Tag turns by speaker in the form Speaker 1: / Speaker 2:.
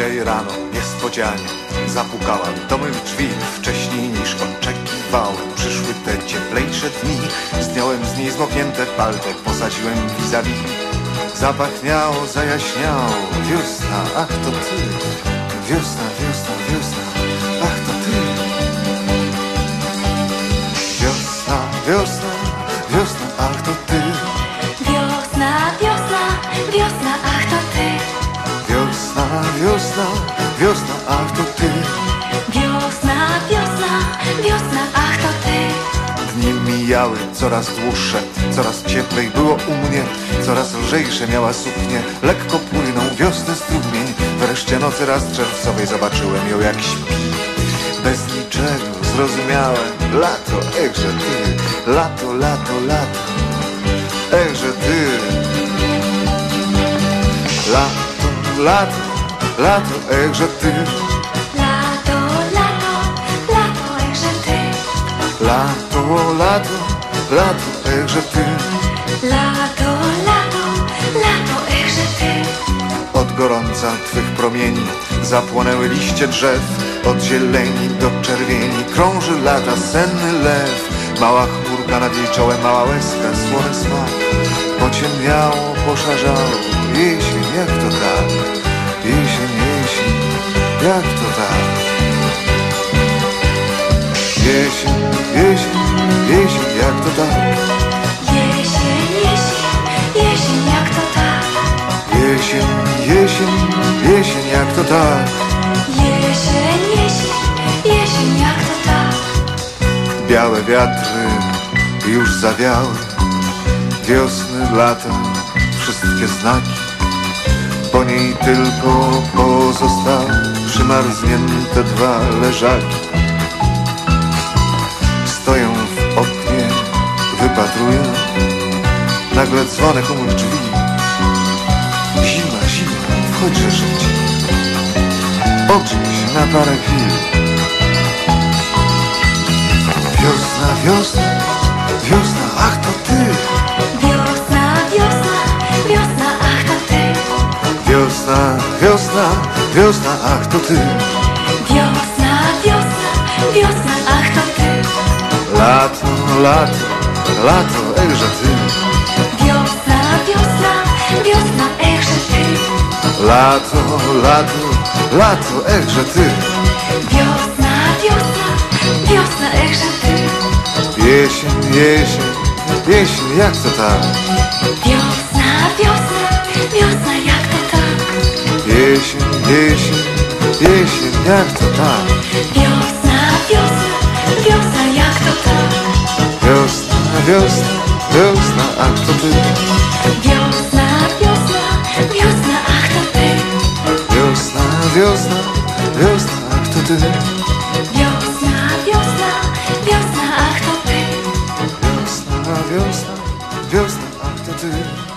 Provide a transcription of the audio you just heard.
Speaker 1: Dzisiaj rano niespodzianie. Zapukałem do mych drzwi Wcześniej niż oczekiwałem. Przyszły te cieplejsze dni. Zdjąłem z niej zmoknięte paltek Posadziłem vis-a-vis. Zapachniało, zajaśniało. Wiosna, ach to ty. Wiosna, wiosna, wiosna Dni mijały coraz dłuższe, coraz cieplej było u mnie, coraz lżejsze miała suknie, lekko płynął wiosny strumień. Wreszcie nocy raz czerwcowej zobaczyłem ją jak śpi. Bez niczego zrozumiałem, lato, echże ty, lato, lato, lato, echże ty. Lato, lato, lato, echże ty,
Speaker 2: lato, lato, lato, echże ty.
Speaker 1: Lato, lato, lato, echże ty Od gorąca twych promieni zapłonęły liście drzew Od zieleni do czerwieni krąży lata senny lew Mała chmurka nad jej czołem, mała łezka, słony smak Pociemniało, poszarzało, jesień, jak to tak? Jesień, jesień, jak to tak? Jesień, jesień, jesień, jak to tak?
Speaker 2: Jesień, jesień, jesień, jak to tak?
Speaker 1: Jesień, jesień, jesień, jak to tak? Białe wiatry już zawiały. Wiosny, lata, wszystkie znaki. Po niej tylko pozostały Przymarznięte dwa leżaki Nagle dzwonek u mych drzwi. Zima, zima, wchodźże szybciej. Oczyś na parę chwil. Wiosna, wiosna, wiosna, ach to ty.
Speaker 2: Wiosna, wiosna, wiosna, ach to ty.
Speaker 1: Wiosna, wiosna, wiosna, ach to ty.
Speaker 2: Wiosna, wiosna, wiosna, ach to ty.
Speaker 1: Lato, lato, lato, ejże ty.
Speaker 2: Wiosna, wiosna, wiosna, echże ty.
Speaker 1: Lato, lato, lato, ejże ty.
Speaker 2: Wiosna, wiosna, wiosna, echże ty.
Speaker 1: Jesień, jesień, jesień, jak to tak?
Speaker 2: Wiosna, wiosna, wiosna, jak to tak?
Speaker 1: Jesień, jesień, jesień,
Speaker 2: jak to tak?
Speaker 1: Wiosna, wiosna, wiosna, ach to ty?
Speaker 2: Wiosna, wiosna, wiosna, ach to ty?
Speaker 1: Wiosna, wiosna, wiosna, ach to ty?
Speaker 2: Wiosna, wiosna, wiosna, ach to ty?
Speaker 1: Wiosna, wiosna, wiosna,